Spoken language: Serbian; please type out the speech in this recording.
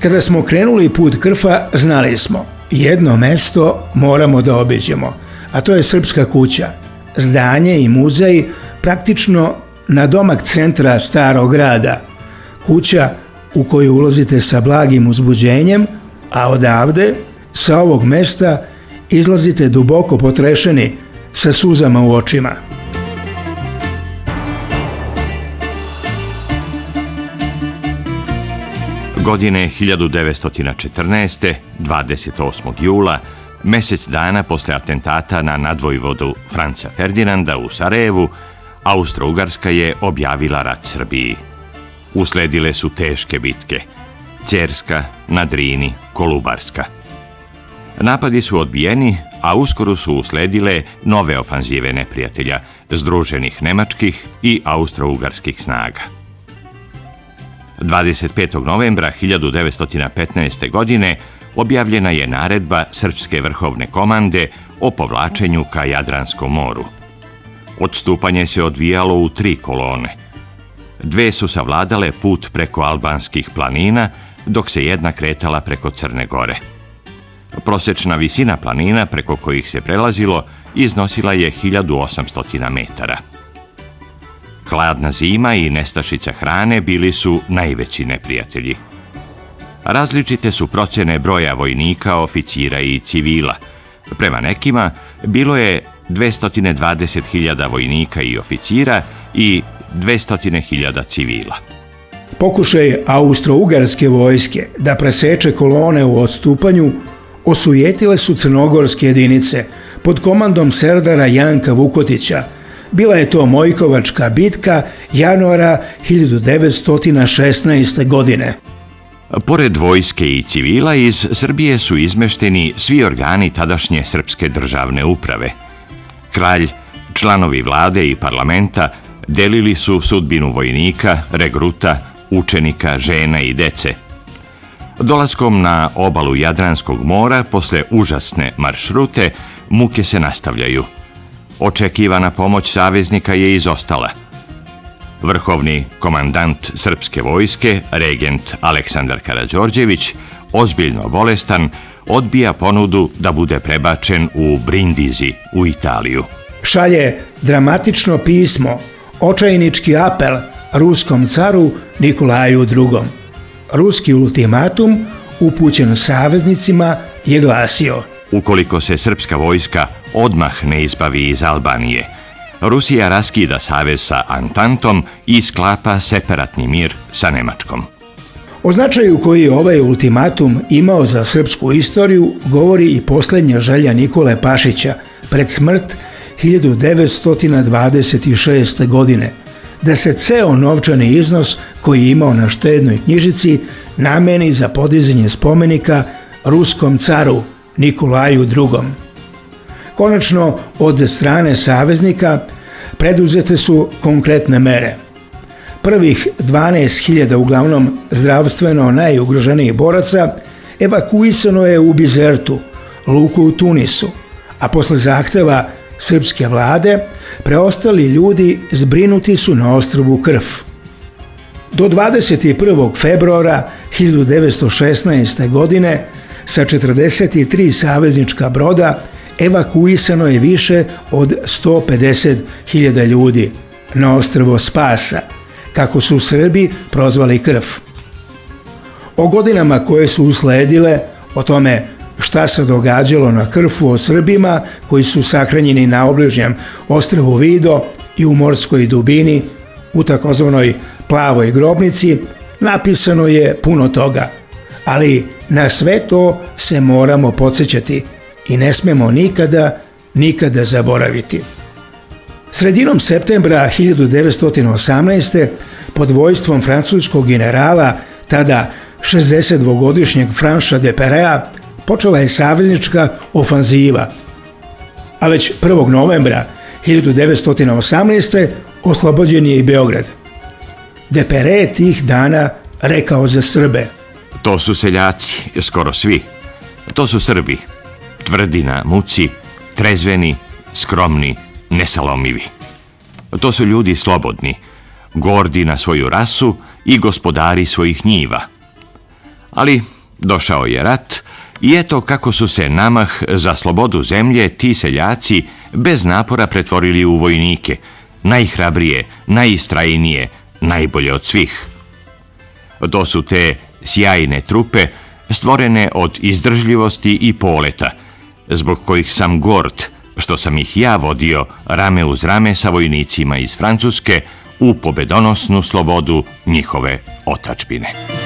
Kada smo krenuli put Krfa, znali smo, jedno mesto moramo da obiđemo, a to je Srpska kuća, zdanje i muzej praktično na domak centra starog grada. Kuća u koju ulazite sa blagim uzbuđenjem, a odavde, sa ovog mesta, izlazite duboko potrešeni, sa suzama u očima. Godine 1914. 28. jula, mesec dana posle atentata na nadvojvodu Franca Ferdinanda u Sarajevu, Austro-Ugarska je objavila rat Srbiji. Usledile su teške bitke. Cerska, Nadrini, Kolubarska. Napadi su odbijeni, a uskoro su usledile nove ofanzive neprijatelja, združenih nemačkih i austro-ugarskih snaga. 25. novembra 1915. godine objavljena je naredba Srpske vrhovne komande o povlačenju ka Jadranskom moru. Odstupanje se odvijalo u tri kolone. Dve su savladale put preko albanskih planina, dok se jedna kretala preko Crne Gore. Prosečna visina planina preko kojih se prelazilo iznosila je 1800 metara. Hladna zima i nestašica hrane bili su najveći neprijatelji. Različite su procene broja vojnika, oficira i civila. Prema nekima, bilo je 220.000 vojnika i oficira i 200.000 civila. Pokušaj austro-ugarske vojske da preseče kolone u odstupanju osujetile su crnogorske jedinice pod komandom Serdara Janka Vukotića. Bila je to Mojkovačka bitka januara 1916. godine. Pored vojske i civila iz Srbije su izmešteni svi organi tadašnje srpske državne uprave. Kralj, članovi vlade i parlamenta delili su sudbinu vojnika, regruta, učenika, žena i dece – Dolaskom na obalu Jadranskog mora, posle užasne maršrute, muke se nastavljaju. Očekivana pomoć saveznika je izostala. Vrhovni komandant srpske vojske, regent Aleksandar Karađorđević, ozbiljno bolestan, odbija ponudu da bude prebačen u Brindizi u Italiju. Šalje dramatično pismo, očajnički apel ruskom caru Nikolaju II. Ruski ultimatum upućen saveznicima je glasio Ukoliko se srpska vojska odmah ne izbavi iz Albanije, Rusija raskida savez sa Antantom i sklapa separatni mir sa Nemačkom. O značaju koji je ovaj ultimatum imao za srpsku istoriju govori i poslednja želja Nikole Pašića pred smrt 1926. godine – da se ceo novčani iznos koji je imao na štednoj knjižici nameni za podizanje spomenika ruskom caru Nikolaju II. Konačno, od strane saveznika preduzete su konkretne mere. Prvih 12.000 uglavnom zdravstveno najugroženijih boraca evakuisano je u Bizertu, luku u Tunisu, a posle zahteva srpske vlade preostali ljudi zbrinuti su na ostrovu Krf. Do 21. februara 1916. godine sa 43 saveznička broda evakuisano je više od 150.000 ljudi na ostrvo Spasa, kako su Srbi prozvali krv. O godinama koje su usledile, o tome šta se događalo na Krfu o Srbima koji su sahranjeni na obližnjem ostrvu Vido i u morskoj dubini u takozvanoj plavoj grobnici napisano je puno toga, ali na sve to se moramo podsjećati i ne smemo nikada, nikada zaboraviti. Sredinom septembra 1918. pod vojstvom francuskog generala, tada 62-godišnjeg Franša de Perea, počela je saveznička ofanziva, a već 1. novembra 1918. oslobođen je i Beograd. Depere je tih dana rekao za Srbe. To su seljaci, skoro svi. To su Srbi. Tvrdi na muci, trezveni, skromni, nesalomivi. To su ljudi slobodni, gordi na svoju rasu i gospodari svojih njiva – Ali došao je rat i eto kako su se namah za slobodu zemlje ti seljaci bez napora pretvorili u vojnike, najhrabrije, najistrajnije, najbolje od svih. To su te sjajne trupe stvorene od izdržljivosti i poleta, zbog kojih sam gord što sam ih ja vodio rame uz rame sa vojnicima iz Francuske u pobedonosnu slobodu njihove otačbine.